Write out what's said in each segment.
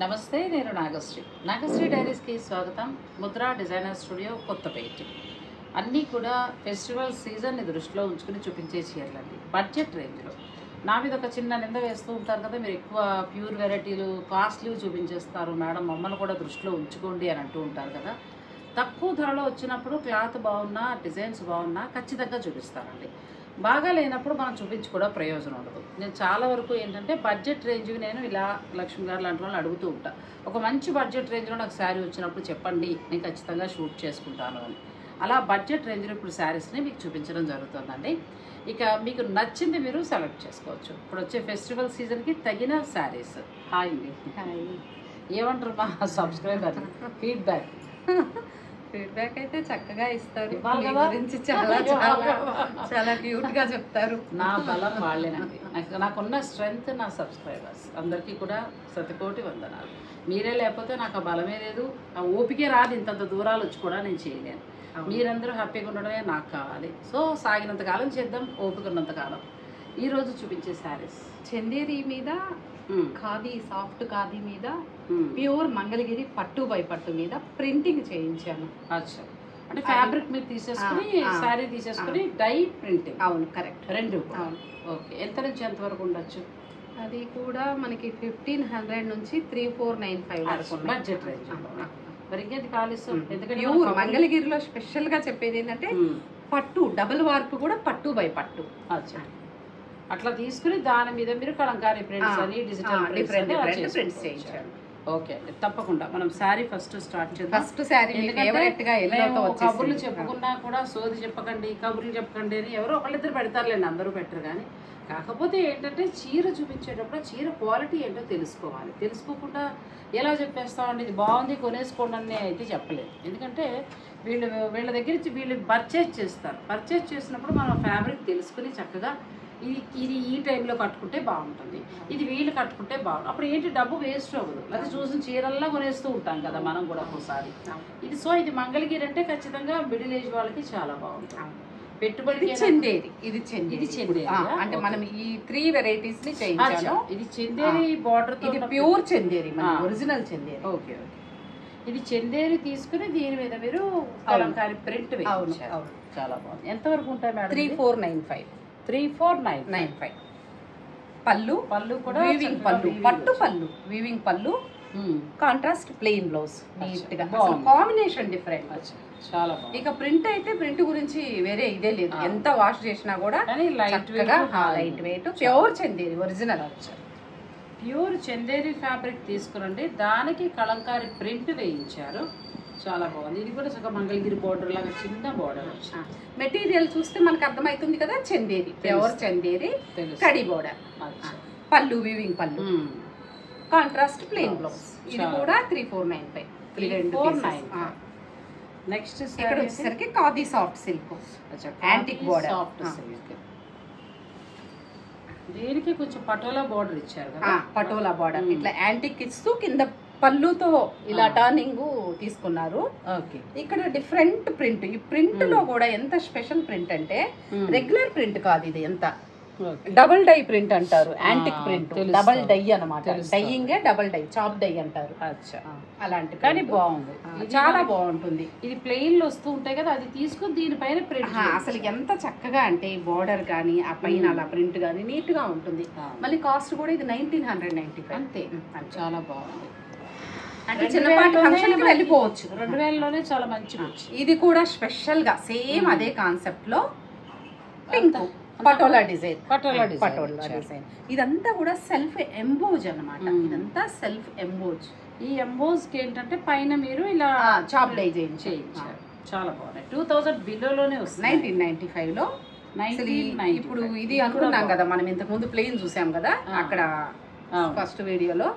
నమస్తే నేను నాగశ్రీ. నాగశ్రీ డైరీస్కి స్వాగతం. Mudra designer studio Kothapeta. అన్నీ కూడా ఫెస్టివల్ సీజన్ని దృష్టిలో ఉంచుకుని చూపించే చీరలండి. బడ్జెట్ రేంజ్లో. నా మీద ఒక చిన్న నింద వేస్తూ ఉంటారు కదా మీరు ఎక్కువ ప్యూర్ వెరైటీలు కాస్ట్లీ చూపించేస్తారు. మేడం మమ్మల్ని కూడా దృష్టిలో ఉంచుకోండి అని అంటూ ఉంటారు కదా. తక్కువ ధరలో వచ్చినప్పుడు క్లాత్ బాగున్నా డిజైన్స్ బాగున్నా ఖచ్చితంగా చూపిస్తానండి బాగా లేనప్పుడు మనం చూపించి కూడా ప్రయోజనం ఉండదు. నేను చాలా వరకు ఏంటంటే బడ్జెట్ రేంజ్కి నేను ఇలా లక్ష్మి గారు లాంటి వాళ్ళని అడుగుతూ ఉంటా. ఒక మంచి బడ్జెట్ రేంజ్లో నాకు శారీ వచ్చినప్పుడు చెప్పండి నేను ఖచ్చితంగా షూట్ చేసుకుంటాను అని. అలా బడ్జెట్ రేంజ్లో ఇప్పుడు శారీస్ని మీకు చూపించడం జరుగుతుందండి. ఇక మీకు నచ్చింది మీరు సెలెక్ట్ చేసుకోవచ్చు. ఇప్పుడు వచ్చే ఫెస్టివల్ సీజన్కి తగిన శారీస్. హాయ్ అండి. ఏమంటారు మా సబ్స్క్రైబర్? ఫీడ్బ్యాక్. ఫీడ్బ్యాక్ అయితే చక్కగా ఇస్తారు? గురించి చాలా చాలా చాలా క్యూట్గా చెప్తారు. నా బలం వాళ్ళేనండి. నాకు నాకున్న స్ట్రెంగ్త్ నా సబ్స్క్రైబర్స్. అందరికీ కూడా శతకోటి వందనాలు. మీరే లేకపోతే నాకు ఆ బలమే లేదు. ఆ ఓపికే రాదు ఇంతంత దూరాలు వచ్చి కూడా నేను చేయలేను. మీరందరూ హ్యాపీగా ఉండడమే నాకు కావాలి. సో సాగినంత కాలం చేద్దాం ఓపిక ఉన్నంత కాలం. ఈరోజు చూపించే శారీస్. చందేరి మీద ఖాదీ సాఫ్ట్ ఖాదీ మీద ప్యూర్ మంగళగిరి పట్టు బై పట్టు మీద ప్రింటింగ్ చేయించాను. అచ్చా. అంటే ఫ్యాబ్రిక్ మీరు తీసేసుకుని శారీ తీసేసుకుని డై ప్రింటింగ్ అవును కరెక్ట్ రెండు. అవును. ఓకే. ఎంత నుంచి ఎంత వరకు ఉండొచ్చు? అది కూడా మనకి ఫిఫ్టీన్ హండ్రెడ్ నుంచి త్రీ ఫోర్ నైన్ ఫైవ్ వరకు. బడ్జెట్ రేంజ్ మరి ఇంకేంటి కాలిస్తాం. ఎందుకంటే మంగళగిరిలో స్పెషల్గా చెప్పేది ఏంటంటే. పట్టు డబుల్ వార్ప్ కూడా పట్టు బై పట్టు అచ్చా. అట్లా తీసుకుని దాని మీద మీరు కలంకారీ ప్రింట్స్ అని డిజిటల్ చేయించాను. ఓకే తప్పకుండా. మనం శారీ ఫస్ట్ స్టార్ట్ చేద్దాం. ఫస్ట్ శారీ ఫేవరెట్గా కబుర్లు చెప్పుకున్నా కూడా సోది చెప్పకండి కబుర్లు చెప్పకండి అని ఎవరో ఒకళ్ళిద్దరు పెడతారులేండి అందరూ పెట్టరు కానీ. కాకపోతే ఏంటంటే చీర చూపించేటప్పుడు చీర క్వాలిటీ ఏంటో తెలుసుకోవాలి. తెలుసుకోకుండా ఎలా చెప్పేస్తామండి? ఇది బాగుంది కొనేసుకోండి అని అయితే చెప్పలేదు. ఎందుకంటే వీళ్ళు వీళ్ళ దగ్గర నుంచి వీళ్ళు పర్చేజ్ చేస్తారు. పర్చేజ్ చేసినప్పుడు మనం ఫ్యాబ్రిక్ తెలుసుకుని చక్కగా ఇది ఇది ఈ టైంలో కట్టుకుంటే బాగుంటుంది. ఇది వీళ్ళు కట్టుకుంటే బాగుంటుంది. అప్పుడు ఏంటి? డబ్బు వేస్ట్ అవ్వదు. లేకపోతే చూసిన చీరల్లా కొనేస్తూ ఉంటాం కదా మనం కూడా ఒకసారి ఇది సో ఇది మంగళగిరి అంటే ఖచ్చితంగా మిడిల్ ఏజ్ వాళ్ళకి చాలా బాగుంటుంది. పెట్టుబడి ఇది చందేరి ఇది ఇది చందేరి? అంటే. మనం ఈ త్రీ వెరైటీస్ని చేయించాను. ఇది చందేరి బార్డర్ ఇది pure Chanderi. Original Chanderi okay okay. ఇది చందేరి తీసుకుని దీని మీద మీరు కలంకారీ ప్రింట్ వేయించారు. చాలా బాగుంది. ఎంత వరకు ఉంటాయి three madam four nine five. Three four nine. Nine five. పళ్ళు పళ్ళు కూడా వీవింగ్ పళ్ళు పట్టు. పళ్ళు వీవింగ్ పళ్ళు. కాంట్రాస్ట్ ప్లెయిన్ బ్లౌజ్ నీట్గా. కాంబినేషన్ డిఫరెంట్ చాలా ఇక ప్రింట్ అయితే ప్రింట్ గురించి వేరే ఇదే లేదు. ఎంత వాష్ చేసినా కూడా light light weight pure Chanderi original pure Chanderi fabric తీసుకురండి. దానికి కలంకారీ ప్రింట్ వేయించారు. చాలా బాగుంది ఇది కూడా చక్కగా మంగళగిరి బోర్డర్ లాగా చిన్న బోర్డర్ మెటీరియల్ చూస్తే మనకు అర్థమవుతుంది కదా చందేరి ప్యూర్ చందేరి. కడి బోర్డర్. పళ్ళు వీవింగ్ పళ్ళు. Contrast plain Blouse. బ్లౌజ్ ఇది. కూడా three four nine five nine ఆ. నెక్స్ట్ ఇక్కడ వచ్చేసరికి khadi soft silk Antique border. Soft. Silk దీనికి కొంచెం పటోలా బోర్డర్ ఇచ్చారు కదా పటోలా బార్డర్. ఇట్లా యాంటిక్ ఇస్తూ కింద పళ్ళుతో ఇలా. టర్నింగ్ తీసుకున్నారు. ఓకే. ఇక్కడ డిఫరెంట్ ప్రింట్. ఈ ప్రింట్లో కూడా ఎంత స్పెషల్ ప్రింట్ అంటే రెగ్యులర్ ప్రింట్ కాదు ఇది ఎంత. డబుల్ డై ప్రింట్ అంటారు. Antique print. డబుల్ డై అన్నమాట. తెలుస్తుంది. Dyeing double dye chop dye అంటారు. అచ్చా. అలాంటి కానీ. బాగుంది. చాలా బాగుంటుంది. ఇది ప్లెయిన్లో వస్తూ ఉంటాయి కదా అది తీసుకుని దీనిపైన ప్రింట్ అసలు ఎంత చక్కగా అంటే బార్డర్ కానీ ఆ పైన. అలా ప్రింట్ కానీ నీట్గా ఉంటుంది మళ్ళీ కాస్ట్ కూడా ఇది నైన్టీన్ హండ్రెడ్ నైన్టీ అంతే. చాలా బాగుంది. అంటే చిన్నపాటి ఫంక్షన్కి వెళ్ళిపోవచ్చు. రెండు వేలలోనే చాలా మంచిగా ఇది కూడా స్పెషల్గా సేమ్. అదే కాన్సెప్ట్లో pink Patola design. Patola Patola. Design. ఇదంతా కూడా సెల్ఫ్ ఎంబోజ్ అన్నమాట. మ్మ్. ఇదంతా సెల్ఫ్ ఎంబోజ్. ఈ ఎంబోస్కి ఏంటంటే పైన మీరు ఇలా చాప్ డై చేయించారు. చాలా బాగున్నాయి. టూ థౌసండ్ బిలోలోనే వస్తుంది నైన్టీన్ నైన్టీ ఫైవ్లో ఇప్పుడు ఇది అనుకున్నాం కదా మనం ఇంతకు ముందు ప్లేన్ చూసాం కదా. అక్కడ ఫస్ట్ వీడియోలో.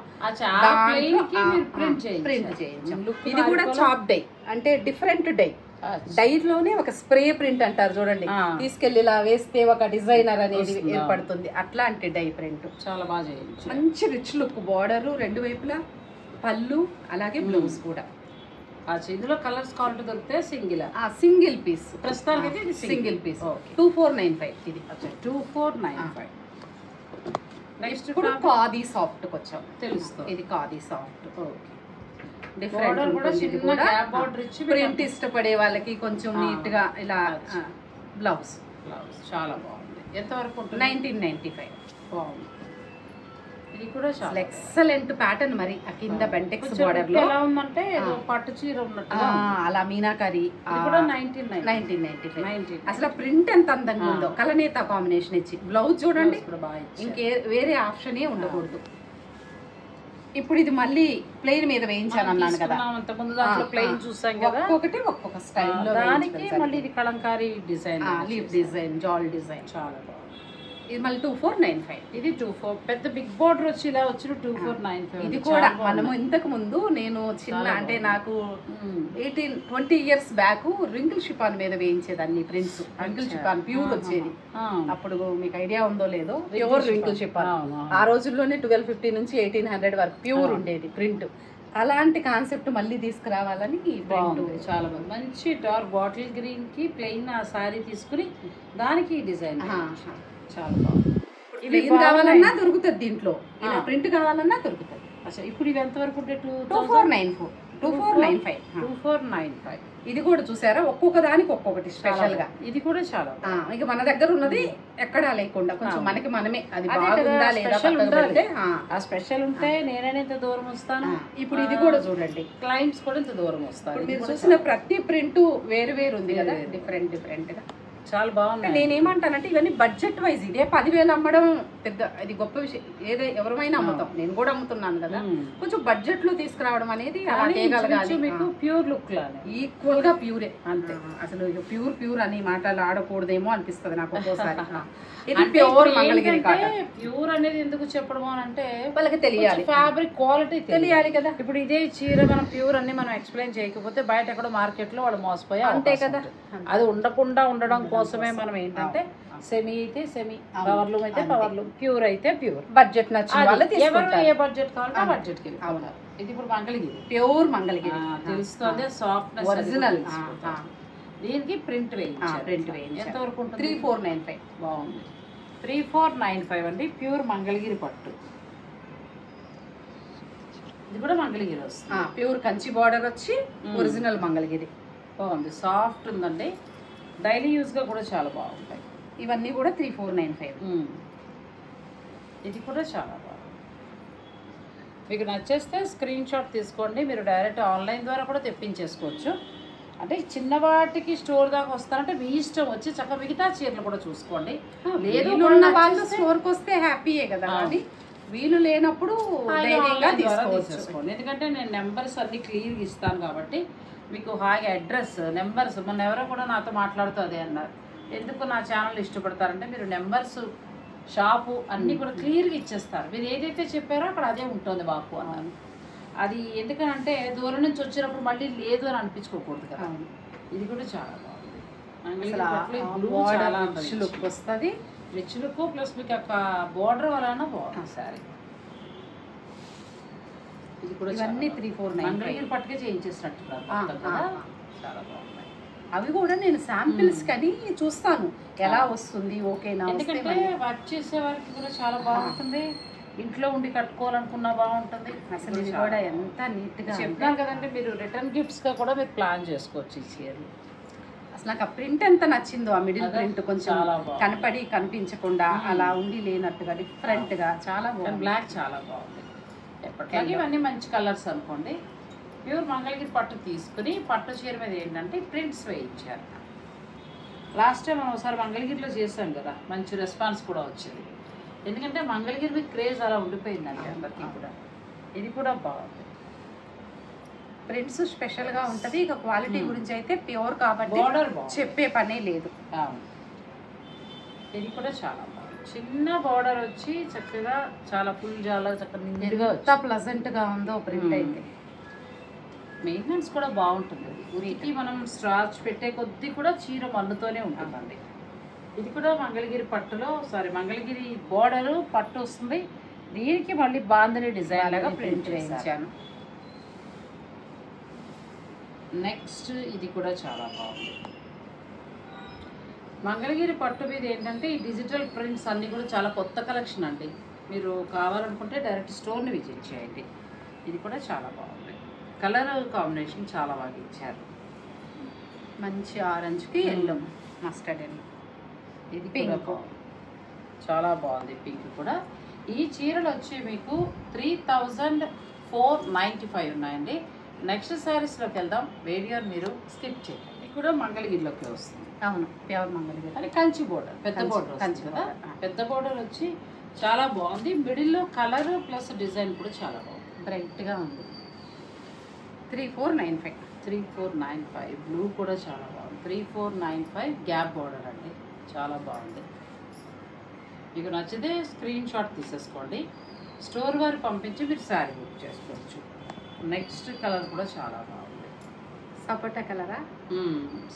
ప్రింట్ చేయించాం ఇది కూడా చాప్ డై అంటే డిఫరెంట్ డై. చేయించారు డై లోనే ఒక స్ప్రే ప్రింట్ అంటారు చూడండి. తీసుకెళ్ళి ఇలా వేస్తే ఒక డిజైనర్ అనేది. ఏర్పడుతుంది. అట్లాంటి డై ప్రింట్. చాలా బాగా మంచి రిచ్ లుక్ బార్డర్ రెండు వైపులా పళ్ళు అలాగే బ్లౌజ్ కూడా. ఆ ఇందులో కలర్స్ కావాలంటే దొరికితే సింగిల్. ఆ సింగిల్ పీస్. ప్రస్తుతానికి single. Piece. Two four nine five ఇది. Two four nine. ఫైవ్. ఇప్పుడు ఖాదీ సాఫ్ట్ వచ్చాం తెలుస్తుంది ఇది ఖాదీ సాఫ్ట్. ఓకే. డిఫరెంట్ కూడా చిన్న ప్రింట్ ఇష్టపడే వాళ్ళకి కొంచెం ఆ. నీట్గా ఇలా. బ్లౌజ్. బ్లౌజ్ చాలా బాగుంది. ఎంతవరకు నైన్టీన్ నైన్టీ ఫైవ్. బాగుంది. ఇది కూడా చాలా. ఎక్సలెంట్ ప్యాటర్న్ మరి ఆ కింద బెంటెక్స్ కొంచెం బార్డర్లో. ఎలా ఉందంటే. పట్టు చీర ఉన్నట్టు అలా మీనాకరి అసలు ప్రింట్ ఎంత అందంగా. ఉందో. కలనేత కాంబినేషన్ ఇచ్చి. బ్లౌజ్ చూడండి. ఇంకే వేరే ఆప్షనే ఉండకూడదు. ఇప్పుడు ఇది మళ్ళీ ప్లెయిన్ మీద వేయించాను అన్నాను కదా అంతకుముందు దాంట్లో ప్లెయిన్. చూసాం కదా. ఒక్కొక్కటి ఒక్కొక్క స్టైల్లో దానికి మళ్ళీ ఇది కలంకారీ డిజైన్ లీవ్ డిజైన్ జాల్ డిజైన్ చాలా బాగుంది. ఇది మళ్ళీ టూ ఫోర్ నైన్ ఫైవ్ ఇది టూ ఫోర్ పెద్ద బిగ్ బోర్డర్ వచ్చి ఇలా వచ్చిన టూ ఫోర్ నైన్ ఫైవ్ ఇది కూడా మనము ఇంతకు ముందు నేను చిన్న అంటే. నాకు eighteen twenty years back wrinkle chiffon మీద వేయించేదాన్ని ప్రింట్స్ రింకిల్ అచ్చా. Chiffon pure. వచ్చేది. అప్పుడు మీకు ఐడియా ఉందో లేదో ప్యూర్. Wrinkle chiffon. ఆ రోజుల్లోనే ట్వెల్వ్ ఫిఫ్టీ నుంచి ఎయిటీన్ హండ్రెడ్ వరకు ప్యూర్. ఉండేది ప్రింట్ అలాంటి కాన్సెప్ట్ మళ్ళీ తీసుకురావాలని బాగుంది చాలా బాగుంది మంచి డార్క్ బాటిల్ గ్రీన్కి ప్లెయిన్ ఆ సారీ తీసుకుని దానికి డిజైన్ చాలా బాగుంది. ప్లెయిన్ కావాలన్నా. దొరుకుతుంది దీంట్లో. ఇలా. ప్రింట్ కావాలన్నా దొరుకుతుంది. అచ్చా ఇప్పుడు ఇవి ఎంత వరకు ఉంటే two two four nine four two four nine five two four nine five ఇది కూడా చూసారా? ఒక్కొక్క దానికి ఒక్కొక్కటి స్పెషల్గా. ఇది కూడా చాలా ఇక మన దగ్గర ఉన్నది ఎక్కడా లేకుండా కొంచెం. మనకి మనమే. అది బాగుందా లేదా ఆ, స్పెషల్ ఉంటే నేనైనా ఇంత దూరం వస్తాను. ఇప్పుడు ఇది కూడా చూడండి. క్లయింట్స్ కూడా ఇంత దూరం వస్తారు. ఇది మీరు చూసిన ప్రతి ప్రింట్ వేరు వేరు ఉంది కదా. డిఫరెంట్ డిఫరెంట్గా. చాలా బాగుంది నేనేమంటానంటే ఇవన్నీ బడ్జెట్ వైజ్ ఇదే పదివేలు అమ్మడం పెద్ద ఇది గొప్ప విషయం. ఏదో ఎవరమైనా అమ్ముతాం. నేను కూడా అమ్ముతున్నాను కదా. కొంచెం బడ్జెట్లో తీసుకురావడం అనేది అలా చేయగలగాలి మీకు ప్యూర్ లుక్ ఈక్వల్గా ప్యూరే. అంతే. అసలు ప్యూర్ ప్యూర్ అని మాటలు ఆడకూడదేమో అనిపిస్తుంది నాకు ఒక్కోసారి. ఇది ప్యూర్ మంగళగిరి అనేది ఎందుకు చెప్పడం అని అంటే వాళ్ళకి తెలియాలి. ఫ్యాబ్రిక్ క్వాలిటీ తెలియాలి కదా. ఇప్పుడు ఇదే చీర మనం ప్యూర్ అన్ని మనం ఎక్స్ప్లెయిన్ చేయకపోతే బయట ఎక్కడో మార్కెట్లో వాళ్ళు మోసపోయే అంతే కదా. అది ఉండకుండా ఉండడం కోసమే మనం ఏంటంటే సెమీ అయితే సెమీ. పవర్ లూమ్ అయితే పవర్ లూమ్ ప్యూర్ అయితే ప్యూర్ బడ్జెట్ నచ్చిన ఎవరు ఏ బడ్జెట్ కావాలంటే. బడ్జెట్కి అవును. ఇది ఇప్పుడు మంగళగిరి. ప్యూర్ మంగళగిరి. తెలుస్తుంది. సాఫ్ట్నెస్ ఒరిజినల్ దీనికి ప్రింట్ వేయించారు. ప్రింట్ వేయించారు. ఎంత వరకు ఉంటుంది? త్రీ ఫోర్ నైన్ ఫైవ్ బాగుంది. త్రీ ఫోర్ నైన్ ఫైవ్ అండి. ప్యూర్ మంగళగిరి పట్టు. ఇది కూడా మంగళగిరి వస్తుంది. ప్యూర్ కంచి బార్డర్ వచ్చి. ఒరిజినల్ మంగళగిరి. బాగుంది. సాఫ్ట్ ఉందండి. డైలీ యూస్గా కూడా చాలా బాగుంటాయి. ఇవన్నీ కూడా త్రీ ఫోర్ నైన్ ఫైవ్. ఇది కూడా చాలా బాగుంది. మీకు నచ్చేస్తే స్క్రీన్ షాట్ తీసుకోండి. మీరు డైరెక్ట్ ఆన్లైన్ ద్వారా కూడా తెప్పించేసుకోవచ్చు. అంటే చిన్న వాటికి స్టోర్ దాకా వస్తారంటే మీ ఇష్టం వచ్చి చక్క మిగతా చీరలు కూడా చూసుకోండి. లేదు ఉన్న వాళ్ళు స్టోర్కి వస్తే హ్యాపీయే కదా. కానీ వీలు లేనప్పుడు తీసేసుకోండి. ఎందుకంటే నేను నెంబర్స్ అన్ని క్లియర్గా ఇస్తాను కాబట్టి మీకు హాయిగా అడ్రస్ నెంబర్స్ మొన్న ఎవరో కూడా నాతో మాట్లాడుతూ అదే అన్నారు. ఎందుకు నా ఛానల్ ఇష్టపడతారంటే మీరు నెంబర్స్ షాపు అన్నీ కూడా క్లియర్గా ఇచ్చేస్తారు. మీరు ఏదైతే చెప్పారో అక్కడ అదే ఉంటుంది మాకు అన్నారు. అది ఎందుకనంటే దూరం నుంచి వచ్చినప్పుడు మళ్ళీ లేదు అని అనిపించుకోకూడదు కదా. ఇది కూడా చాలా బాగుంది. look వస్తుంది రిచ్ లుక్ ప్లస్ మీకు ఒక బోర్డర్ వలన బాగుంది సారీ ఇది కూడా ఇవన్నీ చాలా త్రీ ఫోర్ నైన్ పట్టుకే చేయించేసినట్టు కదా. చాలా బాగున్నాయి అవి కూడా నేను శాంపిల్స్ కని చూస్తాను. ఎలా వస్తుంది ఓకేనా ఎందుకంటే వర్క్ చేసే వారికి కూడా చాలా బాగుంటుంది. ఇంట్లో ఉండి కట్టుకోవాలనుకున్నా బాగుంటుంది. అసలు ఇది కూడా ఎంత నీట్గా అంటే చెప్తున్నాను కదండి మీరు రిటర్న్ గిఫ్ట్స్గా కూడా మీరు ప్లాన్ చేసుకోవచ్చు ఈ చీరలు అసలు నాకు ఆ ప్రింట్ ఎంత నచ్చిందో ఆ మిడిల్ ప్రింట్ కొంచెం. కనపడి కనిపించకుండా అలా ఉండి లేనట్టుగా డిఫరెంట్గా చాలా బాగుంది. బ్లాక్ చాలా బాగుంది. ఇవన్నీ మంచి కలర్స్ అనుకోండి. ప్యూర్ మంగళగిరి పట్టు తీసుకుని పట్టు చీర మీద ఏంటంటే ప్రింట్స్ వేయించారు. లాస్ట్ టైం మనం ఒకసారి మంగళగిరిలో చేసాం కదా మంచి రెస్పాన్స్ కూడా వచ్చింది. ఎందుకంటే మంగళగిరి మీద క్రేజ్ అలా ఉండిపోయిందండి అందరికీ కూడా. ఇది కూడా బాగుంది. ప్రింట్స్ స్పెషల్గా ఉంటది ఇక క్వాలిటీ గురించి అయితే ప్యూర్ కాబట్టి చెప్పే పనే లేదు. ఇది కూడా చాలా బాగుంది. చిన్న బార్డర్ వచ్చి చక్కగా చాలా ఫుల్ చాలా చక్కగా ఎంత ప్లజెంట్గా ఉందో ప్రింట్. అయితే. మెయింటెనెన్స్ కూడా బాగుంటుంది. ఉరికి మనం స్ట్రాచ్ పెట్టే కొద్దీ కూడా చీర మన్నుతోనే ఉంటుందండి. ఇది కూడా మంగళగిరి పట్టులో సారీ మంగళగిరి బోర్డర్ పట్టు వస్తుంది. దీనికి మళ్ళీ బాందని డిజైన్ లాగా ప్రింట్ వేయించాను నెక్స్ట్ ఇది కూడా చాలా బాగుంది. మంగళగిరి పట్టు మీద ఏంటంటే ఈ డిజిటల్ ప్రింట్స్ అన్ని కూడా చాలా కొత్త కలెక్షన్ అండి. మీరు కావాలనుకుంటే డైరెక్ట్ స్టోర్ని విజిట్ చేయండి. ఇది కూడా చాలా బాగుంది. కలర్ కాంబినేషన్ చాలా బాగా ఇచ్చారు. మంచి ఆరెంజ్కి ఎల్లో మస్టర్డ్ ఎల్లో. ఇది బాగుంది. చాలా బాగుంది పింక్ కూడా. ఈ చీరలు వచ్చి మీకు three thousand four ninety five ఉన్నాయండి నెక్స్ట్ శారీస్లోకి వెళ్దాం. వీడియోని మీరు స్కిప్ చేయండి. ఇది కూడా మంగళగిరిలోకి వస్తుంది. అవును ప్యూర్ మంగళగిరి. అది కంచి బోర్డర్ పెద్ద బోర్డర్ కంచి కదా. పెద్ద బోర్డర్ వచ్చి చాలా బాగుంది. మిడిల్లో కలర్ ప్లస్ డిజైన్ కూడా చాలా బాగుంది. బ్రైట్గా ఉంది. Three four nine five. Three four nine five. Blue కూడా చాలా బాగుంది. Three four nine five gap border అండి. చాలా బాగుంది. మీకు నచ్చితే స్క్రీన్ షాట్ తీసేసుకోండి. స్టోర్ వారు పంపించి మీరు శారీ బుక్ చేసుకోవచ్చు. నెక్స్ట్ కలర్ కూడా చాలా బాగుంది. సపోటా కలరా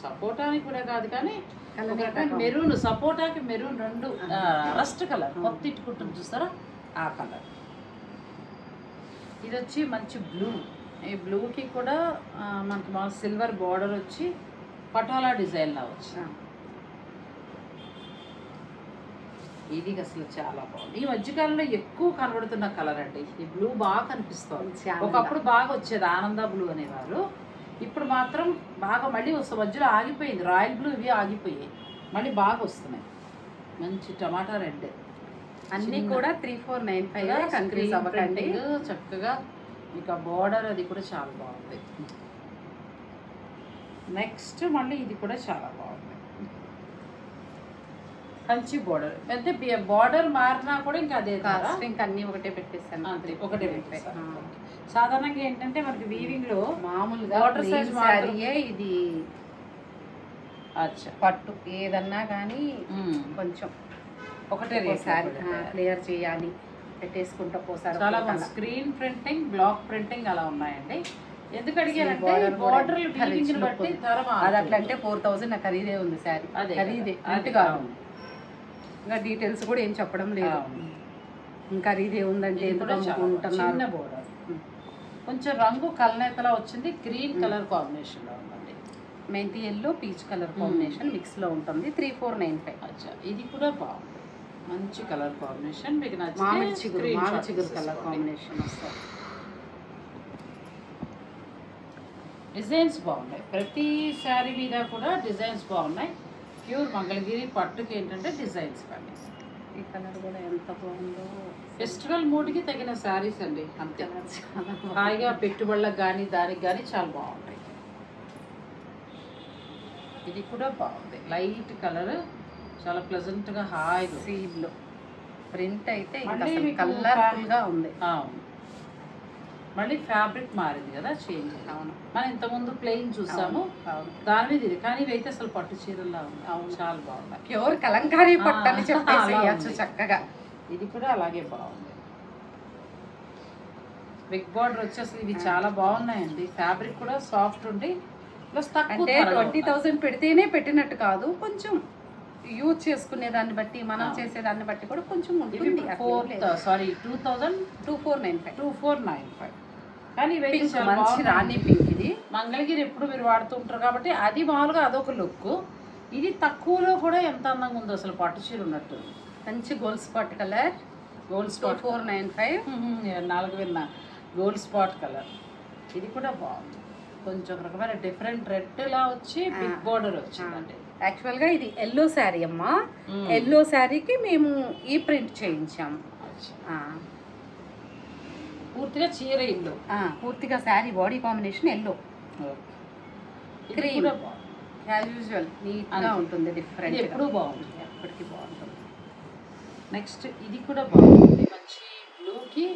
సపోటాని కూడా కాదు కానీ కలర్ మెరూన్ సపోటాకి మెరూన్ రెండు రస్ట్ కలర్ ఆ. కొత్త ఇట్టుకుంటుంది చూస్తారా ఆ కలర్ ఇది వచ్చి మంచి బ్లూ ఈ బ్లూకి కూడా మనకి మా సిల్వర్ బార్డర్ వచ్చి పటోలా డిజైన్లా వచ్చి. ఇది అసలు చాలా బాగుంది. ఈ మధ్యకాలంలో ఎక్కువ కనబడుతున్న కలర్ అండి. ఈ బ్లూ బాగా కనిపిస్తుంది. ఒకప్పుడు బాగా వచ్చేది ఆనంద బ్లూ అనేవారు. ఇప్పుడు మాత్రం బాగా మళ్ళీ వస్తుంది మధ్యలో ఆగిపోయింది. రాయల్ బ్లూ ఇవి ఆగిపోయాయి. మళ్ళీ బాగా వస్తున్నాయి. మంచి టమాటా రెడ్. అన్ని కూడా త్రీ ఫోర్ నైన్ ఫైవ్ చక్కగా ఇక బార్డర్ అది కూడా చాలా బాగుంది. నెక్స్ట్ మళ్ళీ ఇది కూడా చాలా బాగుంది. కంచి బార్డర్ పెద్ద బార్డర్ మారినా కూడా ఇంకా అదే ఇంకా అన్ని ఒకటే పెట్టేస్తాను ఒకటే పెట్టేశారు. ఆ. సాధారణంగా ఏంటంటే మనకి వీవింగ్లో మామూలుగా మాత్రం. శారీయే ఇది అచ్చా. పట్టు. ఏదన్నా కానీ. కొంచెం ఒకటే ఒకసారి క్లియర్ చేయాలి. పెట్టేసుకుంటా పోసారు చాలా స్క్రీన్ ప్రింటింగ్ బ్లాక్ ప్రింటింగ్ అలా ఉన్నాయండి. ఎందుకు కూడా బార్డర్ బట్టి అది. అట్లా అంటే ఫోర్ థౌసండ్ నాకు ఖరీదే ఉంది శారీ. ఖరీదే అది కాదు. ఇంకా డీటెయిల్స్ కూడా ఏం చెప్పడం లేదు. ఇంకా ఖరీదే ఉందంటే ఎందుకు అమ్ముకుంటున్నారు? కొంచెం రంగు కలనేతలా వచ్చింది. గ్రీన్ కలర్ కాంబినేషన్లో ఉందండి. మెంతి ఎల్లో పీచ్ కలర్ కాంబినేషన్ మిక్స్లో ఉంటుంది. త్రీ ఫోర్ నైన్ ఫైవ్ అచ్చా. ఇది కూడా బాగుంది. మంచి కలర్ కాంబినేషన్. మీకు మామిడి చిగురు మామిడి చిగురు కలర్. కాంబినేషన్ వస్తుంది. డిజైన్స్ బాగున్నాయి. ప్రతి శారీ మీద కూడా డిజైన్స్ బాగున్నాయి. ప్యూర్ మంగళగిరి పట్టుకి ఏంటంటే డిజైన్స్ కానీ ఈ కలర్ కూడా ఎంత బాగుందో. ఫెస్టివల్ మూడ్కి తగిన శారీస్ అండి. అంతే. హాయిగా పెట్టుబడులకు కానీ దానికి కానీ చాలా బాగుంటాయి. ఇది కూడా బాగుంది. లైట్ కలర్ చాలా ప్లెజెంట్గా హాయిగా ఉంది. సీడ్లో ప్రింట్ అయితే ఇంకా మళ్ళీ అసలు మీకు కలర్ఫుల్గా ఉంది. మళ్ళీ ఫ్యాబ్రిక్ మారింది కదా చేంజ్ అవును. మనం ఇంతకుముందు ప్లెయిన్ చూసాము. దాని మీద ఇది కానీ ఇవైతే అసలు పట్టు చీరల్లా ఉంది. అవును. చాలా బాగున్నాయి ప్యూర్ కలంకారీ పట్టు అని చెప్పేసి. చక్కగా. ఇది కూడా అలాగే బాగుంది. బిగ్ బార్డర్ వచ్చి అసలు ఇవి చాలా బాగున్నాయండి. ఫ్యాబ్రిక్ కూడా సాఫ్ట్ ఉండి ప్లస్ తక్కువ అంటే ట్వంటీ. థౌసండ్ పెడితేనే పెట్టినట్టు కాదు కొంచెం యూజ్ చేసుకునే దాన్ని బట్టి మనం. చేసే దాన్ని బట్టి కూడా కొంచెం ఉంటుంది. Four sorry two thousand two four nine five two four nine five కానీ మంచి. రాణి పింక్ ఇది. మంగళగిరి ఎప్పుడు మీరు వాడుతూ ఉంటారు కాబట్టి అది మామూలుగా అదొక లుక్ ఇది తక్కువలో కూడా ఎంత అందంగా ఉందో అసలు పట్టు చీర ఉన్నట్టు. మంచి gold spot colour gold spot four nine five నాలుగు విన్న గోల్డ్ స్పాట్ కలర్ ఇది కూడా బాగుంది. కొంచెం రకమైన డిఫరెంట్ రెడ్ లా వచ్చి బిగ్. బోర్డర్ వచ్చిందండి. యాక్చువల్గా ఇది ఎల్లో శారీ అమ్మా. మ్మ్. ఎల్లో శారీకి మేము ఈ ప్రింట్ చేయించాము పూర్తిగా చీర ఇల్లు ఆ, పూర్తిగా శారీ బాడీ కాంబినేషన్ ఎల్లో. బాగుంది. యాజ్ యూజువల్ నీట్గా అంతే. ఉంటుంది డిఫరెంట్ ఎప్పుడూ బాగుంది ఎప్పటికీ బాగుంటుంది. నెక్స్ట్ ఇది కూడా బాగుంది. మంచి బ్లూకి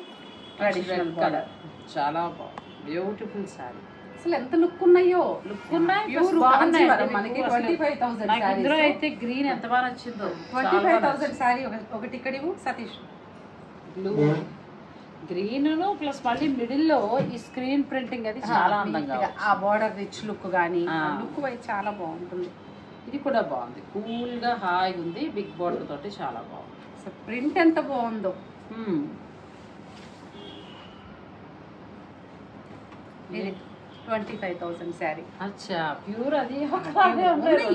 Traditional కలర్. చాలా బాగుంది. బ్యూటిఫుల్ శారీ. అసలు ఎంత లుక్ ఉన్నాయో? లుక్ ఉన్నాయి. మనకి ట్వంటీ ఫైవ్ థౌసండ్ అయితే గ్రీన్ ఎంత బాగా నచ్చిందో. ట్వంటీ ఫైవ్ థౌసండ్ శారీ ఒకటి ఇక్కడ సతీష్. బ్లూ గ్రీన్ ప్లస్ మళ్ళీ మిడిల్లో ఈ స్క్రీన్ ప్రింటింగ్ అది చాలా అందంగా ఆ బార్డర్ రిచ్ లుక్ కానీ ఆ. లుక్ వైజ్ చాలా బాగుంటుంది. ఇది కూడా బాగుంది. కూల్గా హాయిగా ఉంది. బిగ్ బార్డర్ తోటి చాలా బాగుంది. అసలు ప్రింట్ ఎంత బాగుందో. మ్మ్. ఇది. ట్వంటీ ఫైవ్ థౌసండ్ శారీ అచ్చా ప్యూర్ అది.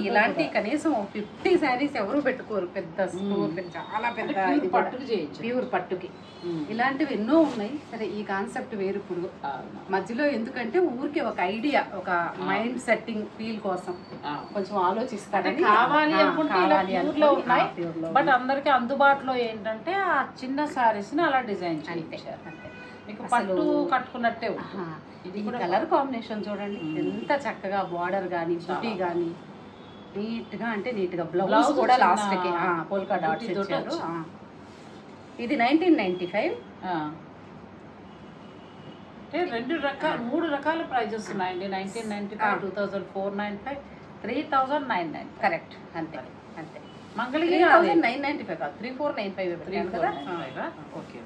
ఇలాంటి. కనీసం ఫిఫ్టీ శారీస్ ఎవరు పెట్టుకోరు. పెద్ద స్టోర్ చాలా పెద్ద. పట్టుకు చేయొచ్చు. ప్యూర్ పట్టుకి. ఇలాంటివి ఎన్నో ఉన్నాయి. సరే ఈ కాన్సెప్ట్ వేరు ఇప్పుడు. మధ్యలో ఎందుకంటే ఊరికి ఒక ఐడియా ఒక మైండ్ సెట్టింగ్ ఫీల్ కోసం. కొంచెం ఆలోచిస్తారని కావాలి అనుకుంటే బట్ అందరికి అందుబాటులో ఏంటంటే ఆ చిన్న సారీస్ని అలా డిజైన్ చేయించారు. మీకు పట్టు కట్టుకున్నట్టే. ఇది కలర్ కాంబినేషన్ చూడండి. ఎంత చక్కగా బార్డర్ గానీ బుటీ గానీ నీట్గా అంటే నీట్గా బ్లౌజ్ కూడా లాస్ట్కి పోల్కా డాట్స్ ఇచ్చారు. ఇది నైన్టీన్ నైన్టీ ఫైవ్ రెండు రకాల మూడు రకాల ప్రైజెస్ ఉన్నాయండి. Nineteen ninety five two thousand four nine five three thousand nine nine correct అంతే అంతే. మంగళగిరి నైన్ నైన్టీ ఫైవ్ కాదు three four nine five three కదా? ఓకే.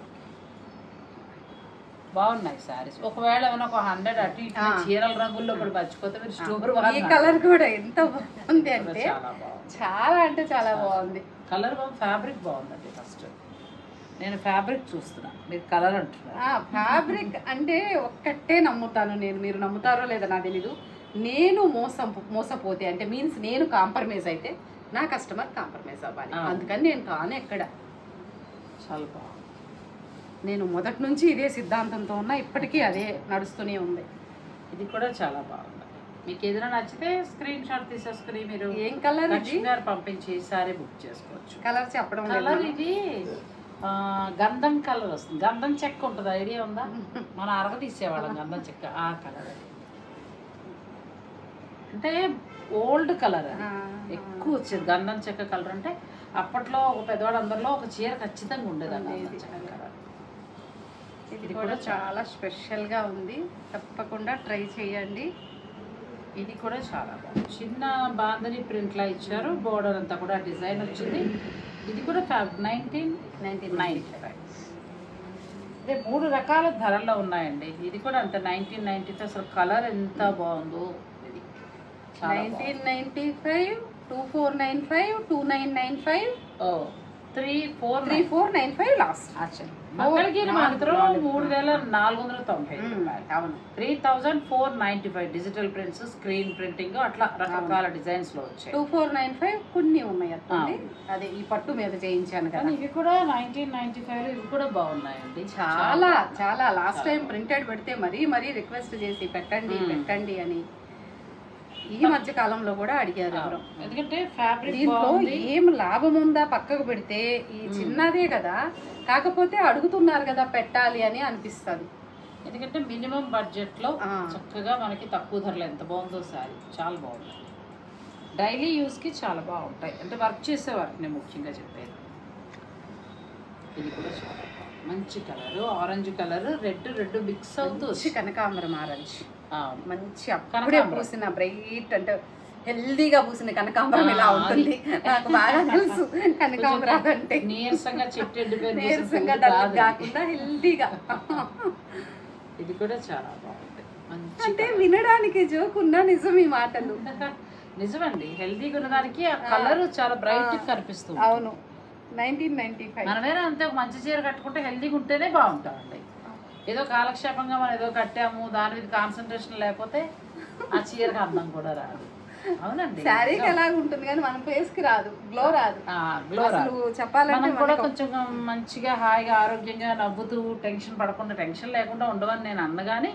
బాగున్నాయి సారీస్ ఒకవేళ ఏమైనా ఒక హండ్రెడ్ అటు ఇటు. చీరల రంగుల్లో కూడా మర్చిపోతే మీరు స్టోర్ ఈ కలర్ కూడా ఎంత బాగుంది అంటే చాలా అంటే చాలా బాగుంది. కలర్ ఫ్యాబ్రిక్ బాగుందండి ఫస్ట్ నేను ఫ్యాబ్రిక్ చూస్తున్నా. మీరు కలర్ అంటున్నారు. ఫ్యాబ్రిక్ అంటే ఒక్కటే నమ్ముతాను నేను. మీరు నమ్ముతారో లేదో నాకు తెలీదు. నేను మోసం మోసపోతే అంటే మీన్స్ నేను కాంప్రమైజ్ అయితే నా కస్టమర్ కాంప్రమైజ్ అవ్వాలి. అందుకని నేను కాను ఎక్కడ. చాలా బాగుంది. నేను మొదటి నుంచి ఇదే సిద్ధాంతంతో ఉన్నా ఇప్పటికీ అదే నడుస్తూనే ఉంది. ఇది కూడా చాలా బాగుంది. మీకు ఏదైనా నచ్చితే స్క్రీన్ షాట్ తీసేసుకుని మీరు ఏం కలర్ గారు పంపించి సారీ బుక్ చేసుకోవచ్చు. కలర్ చెప్పడం కలర్. ఇది గంధం కలర్ వస్తుంది. గంధం చెక్క ఉంటుంది ఐడియా ఉందా? మన అరగ తీసేవాళ్ళం గంధం చెక్క ఆ కలర్ అంటే ఓల్డ్ కలర్ ఎక్కువ వచ్చేది గంధం చెక్క కలర్ అంటే అప్పట్లో ఒక పెద్దవాడు అందరిలో ఒక చీర ఖచ్చితంగా ఉండేది ఆ గంధం. చెక్క కలర్. ఇది కూడా చాలా స్పెషల్గా ఉంది. తప్పకుండా ట్రై చేయండి. ఇది కూడా చాలా బాగుంది. చిన్న బాందని ప్రింట్ లా ఇచ్చారు. బోర్డర్ అంతా కూడా డిజైన్ వచ్చింది. ఇది కూడా నైన్టీన్ నైన్టీన్ నైన్టీ ఫైవ్. అదే మూడు రకాల ధరల్లో ఉన్నాయండి. ఇది కూడా అంత నైన్టీన్ నైన్టీ ఫైవ్ అసలు కలర్ ఎంత బాగుందో. ఇది. Nineteen ninety five two four nine five two nine nine five. ఓ three four three four nine five last. Mangalagiri మాత్రం. మూడు వేల నాలుగు వందల తొంభై అవును. Three thousand four ninety five digital prints screen printing అట్లా రకరకాల డిజైన్స్లో వచ్చాయి. టూ ఫోర్ నైన్ ఫైవ్ కొన్ని ఉన్నాయి అదే ఈ పట్టు మీద చేయించాను కదా. ఇవి కూడా నైన్టీన్ నైన్టీ ఫైవ్ ఇవి కూడా బాగున్నాయండి. చాలా చాలా లాస్ట్ టైం ప్రింటెడ్ పెడితే మరీ మరీ రిక్వెస్ట్ చేసి పెట్టండి. పెట్టండి అని ఈ మధ్య కాలంలో కూడా అడిగారు ఎవరు. ఎందుకంటే ఫ్యాబ్రిక్ దీంట్లో ఏం లాభం ఉందా పక్కకు పెడితే ఈ చిన్నదే కదా. కాకపోతే అడుగుతున్నారు కదా పెట్టాలి అని అనిపిస్తుంది. ఎందుకంటే మినిమం బడ్జెట్లో ఆ. చక్కగా మనకి తక్కువ ధరలో ఎంత బాగుందో సారీ చాలా బాగుంది డైలీ యూస్కి చాలా బాగుంటాయి. అంటే వర్క్ చేసే నేను ముఖ్యంగా చెప్పేది. ఇది కూడా చాలా మంచి colour orange colour red red mix అవుతూ మంచి కనకాంబరం ఆరెంజ్. మంచి అప్పుడే. పూసిన బ్రైట్ అంటే హెల్దీగా పూసిన కనకాంబరం ఇలా ఉంటుంది. నాకు బాగా తెలుసు కనకాంబరం అంటే. నీరసంగా చెట్టు నీరసంగా డల్ కాకుండా హెల్దీగా. ఇది. కూడా చాలా బాగుంది. మంచి అంటే వినడానికి జోక్ ఉన్నా నిజం ఈ మాటలు. నిజమండి. హెల్దీగా ఉన్నదానికి ఆ కలర్ చాలా బ్రైట్ కనిపిస్తుంది అవును. Nineteen ninety five. మనమేనా అంతే మంచి చీర కట్టుకుంటే హెల్దీగా ఉంటేనే బాగుంటామండి ఏదో కాలక్షేపంగా మనం ఏదో కట్టాము దాని మీద కాన్సన్ట్రేషన్ లేకపోతే ఆ చీరకు అందం కూడా రాదు. అవునండి. శారీకి ఎలాగ ఉంటుంది కానీ మన ఫేస్కి రాదు. గ్లో రాదు. గ్లో రాదు అసలు చెప్పాలంటే కూడా కొంచెం మంచిగా హాయిగా ఆరోగ్యంగా నవ్వుతూ టెన్షన్ పడకుండా టెన్షన్ లేకుండా ఉండవని నేను అన్నగాని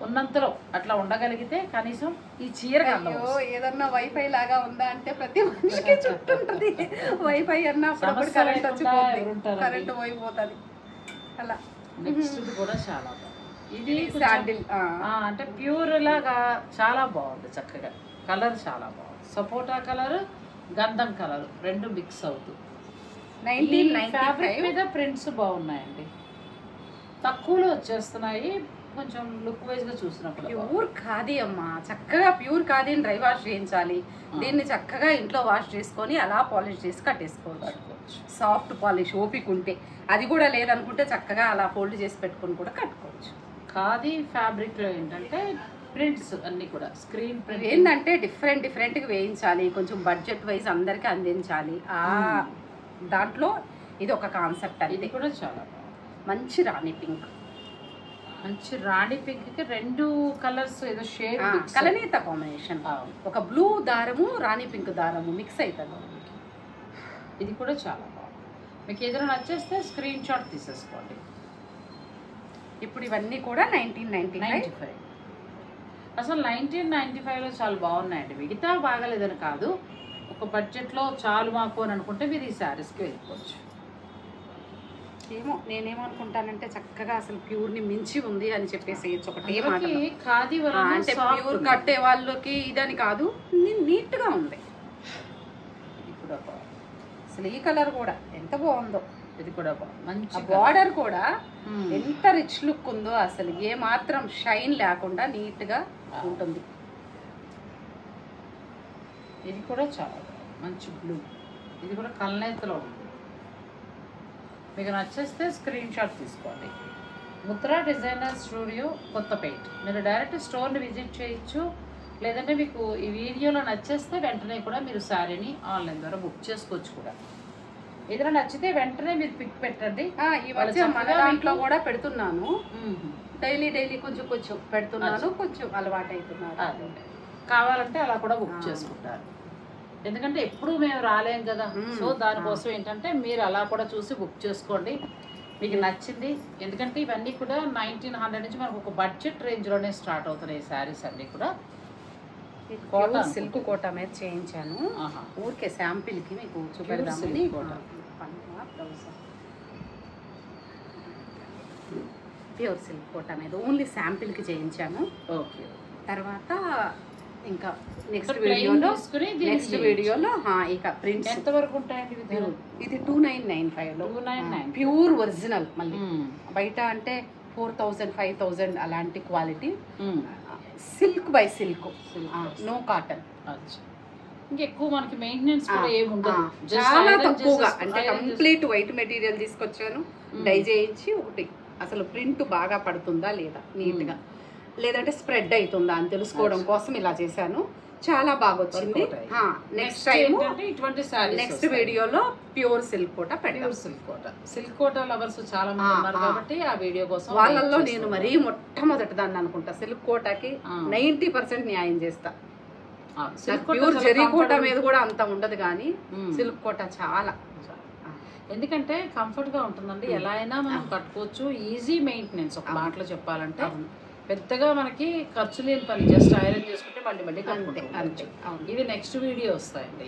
ఉన్నంతలో అట్లా ఉండగలిగితే కనీసం ఈ అయ్యో ఏదన్నా వైఫై లాగా ఉందా అంటే ప్రతి మనిషికి చుట్టుంటది. వైఫై అన్న అప్పుడప్పుడు? కరెంట్ పోయిపోతుంది. అలా. నెక్స్ట్ కూడా చాలా బాగుంది. ఇది అంటే ప్యూర్ లాగా చాలా బాగుంది చక్కగా. కలర్ చాలా బాగుంది. సపోటా కలర్ గంధం కలర్ రెండు మిక్స్ అవుతూ. నైన్టీన్ నైన్టీ ఫ్యాబ్రిక్ మీద ప్రింట్స్ బాగున్నాయండి. తక్కువలో వచ్చేస్తున్నాయి. కొంచెం లుక్ వైజ్గా చూసినప్పుడు. ప్యూర్ ఖాదీ అమ్మా. చక్కగా ప్యూర్ ఖాదీని డ్రై వాష్ చేయించాలి. దీన్ని చక్కగా ఇంట్లో వాష్ చేసుకొని అలా పాలిష్ చేసి కట్టేసుకోవచ్చు. సాఫ్ట్ పాలిష్ ఓపిక ఉంటే. అది కూడా లేదనుకుంటే చక్కగా అలా ఫోల్డ్ చేసి పెట్టుకొని కూడా కట్టుకోవచ్చు. ఖాదీ ఫ్యాబ్రిక్లో ఏంటంటే ప్రింట్స్ అన్ని కూడా స్క్రీన్ ప్రింట్ ఏంటంటే డిఫరెంట్ డిఫరెంట్గా వేయించాలి. కొంచెం బడ్జెట్ వైజ్ అందరికీ అందించాలి. ఆ దాంట్లో ఇది ఒక కాన్సెప్ట్ అండి కూడా చాలా మంచి రాణి పింక్. మంచి రాణి పింక్కి రెండు కలర్స్ ఏదో షేడ్ కలనీత కాంబినేషన్ ఒక బ్లూ దారము రాణి పింక్ దారము మిక్స్ అవుతుంది ఇది కూడా చాలా బాగుంది. మీకు ఏదైనా నచ్చేస్తే స్క్రీన్ షాట్ తీసేసుకోండి. ఇప్పుడు ఇవన్నీ కూడా నైన్టీన్ నైన్టీ నైంటీ ఫైవ్ అసలు నైన్టీన్ నైంటీ ఫైవ్లో చాలా బాగున్నాయండి. మిగతా బాగాలేదని కాదు. ఒక బడ్జెట్లో చాలు మాకు అని అనుకుంటే మీరు ఈ శారీస్కి వెళ్ళిపోవచ్చు. ఏమో నేనేమనుకుంటానంటే చక్కగా అసలు ప్యూర్ని మించి ఉంది అని చెప్పేసి ఒకటే మాట అంటే ప్యూర్. కట్టే వాళ్ళకి ఇదని కాదు నీట్గా ఉంది. బాగుంది అసలు ఈ కలర్ కూడా ఎంత బాగుందో. ఇది కూడా మంచి బార్డర్ కూడా. ఎంత రిచ్ లుక్ ఉందో అసలు ఏ మాత్రం షైన్ లేకుండా నీట్గా ఉంటుంది. ఇది కూడా చాలా మంచి బ్లూ. ఇది కూడా కల్నేతలో ఉంది. మీకు నచ్చేస్తే స్క్రీన్ షాట్ తీసుకోండి. ముద్రా డిజైనర్ స్టూడియో కొత్తపేట మీరు డైరెక్ట్ స్టోర్ని విజిట్ చేయొచ్చు. లేదంటే మీకు ఈ వీడియోలో నచ్చేస్తే వెంటనే కూడా మీరు శారీని ఆన్లైన్ ద్వారా బుక్ చేసుకోవచ్చు కూడా. ఏదైనా నచ్చితే వెంటనే మీరు పిక్ పెట్టండి. ఈ మధ్య మన దాంట్లో కూడా పెడుతున్నాను. డైలీ డైలీ కొంచెం కొంచెం పెడుతున్నాను. కొంచెం అలవాటు అవుతున్నాను. కావాలంటే అలా కూడా బుక్. చేసుకుంటారు. ఎందుకంటే ఎప్పుడు మేము రాలేం కదా. సో దానికోసం ఏంటంటే మీరు అలా కూడా చూసి బుక్ చేసుకోండి. మీకు నచ్చింది. ఎందుకంటే ఇవన్నీ కూడా నైన్టీన్ హండ్రెడ్ నుంచి మనకు ఒక బడ్జెట్ రేంజ్లోనే స్టార్ట్ అవుతున్నాయి శారీస్ అన్నీ కూడా. కోట సిల్క్ కోట మీద చేయించాను. ఊరికే శాంపిల్కి మీకు చూపెడదామని. ప్యూర్ సిల్క్ కోట మీద ఓన్లీ శాంపిల్కి చేయించాను. ఓకే. తర్వాత ఇంకా నెక్స్ట్ వీడియోలో నెక్స్ట్. వీడియోలో ఇక ప్రింట్స్ ఎంత వరకు ఉంటాయండి? ఇది టూ నైన్ నైన్ ఫైవ్లో 299. ప్యూర్ ఒరిజినల్ మళ్ళీ మ్మ్. బయట అంటే ఫోర్ థౌజండ్ ఫైవ్ థౌజండ్ అలాంటి quality. Silk by silk no cotton. ఇంకెక్కువ మనకి మెయింటెనెన్స్ చాలా తక్కువగా అంటే కంప్లీట్ వైట్ మెటీరియల్ తీసుకొచ్చాను మ్మ్. డై చేయించి ఒకటి అసలు ప్రింట్ బాగా పడుతుందా లేదా నీట్గా లేదంటే స్ప్రెడ్ అవుతుందా అని తెలుసుకోవడం కోసం ఇలా చేశాను. చాలా బాగా వచ్చింది. నెక్స్ట్ టైం ఏంటంటే ఇటువంటి నెక్స్ట్ వీడియోలో ప్యూర్ సిల్క్ కూడా పెడతాం pure silk Kota. Silk Kota lovers చాలా. కాబట్టి ఆ వీడియో కోసం వాళ్ళల్లో నేను. మరీ మొట్టమొదటి దాన్ని అనుకుంటా. సిల్క్ కోటకి. నైన్టీ పర్సెంట్ న్యాయం చేస్తా. కోట ప్యూర్ జరీ కోట. మీద కూడా అంత ఉండదు కానీ. సిల్క్ కోట చాలా. ఎందుకంటే కంఫర్ట్గా ఉంటుందండి. ఎలా అయినా మనం కట్టుకోవచ్చు. ఈజీ మెయింటెనెన్స్ ఒక మాటలో చెప్పాలంటే. పెద్దగా మనకి ఖర్చు లేని పని జస్ట్ ఐరన్ చేసుకుంటే మళ్ళీ మళ్ళీ కట్టుకుంటూ అంతే ఇవి నెక్స్ట్ వీడియో వస్తాయండి.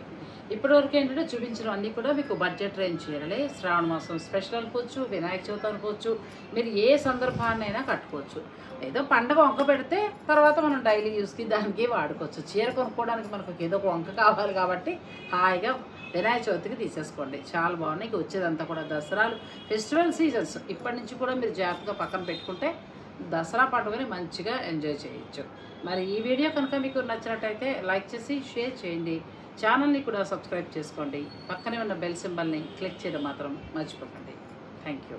ఇప్పటి వరకు ఏంటంటే చూపించిన అన్ని కూడా మీకు బడ్జెట్ రేంజ్ చీరలే శ్రావణ మాసం స్పెషల్ అనుకోవచ్చు వినాయక చవితి అనుకోవచ్చు మీరు ఏ సందర్భాన్నైనా కట్టుకోవచ్చు. ఏదో పండగ వంక పెడితే తర్వాత మనం డైలీ యూస్కి దానికి వాడుకోవచ్చు. చీర కొనుక్కోవడానికి మనకు ఏదో ఒక వంక కావాలి కాబట్టి హాయిగా వినాయక చవితికి తీసేసుకోండి. చాలా బాగున్నాయి. ఇక వచ్చేదంతా కూడా దసరాలు ఫెస్టివల్ సీజన్స్ ఇప్పటి నుంచి కూడా మీరు జాగ్రత్తగా పక్కన పెట్టుకుంటే దసరా పండుగని మంచిగా ఎంజాయ్ చేయొచ్చు. మరి ఈ వీడియో కనుక మీకు నచ్చినట్టయితే లైక్ చేసి షేర్ చేయండి. ఛానల్ని కూడా సబ్స్క్రైబ్ చేసుకోండి. పక్కనే ఉన్న బెల్ సింబల్ని క్లిక్ చేయడం మాత్రం మర్చిపోకండి. Thank you.